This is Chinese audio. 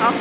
好。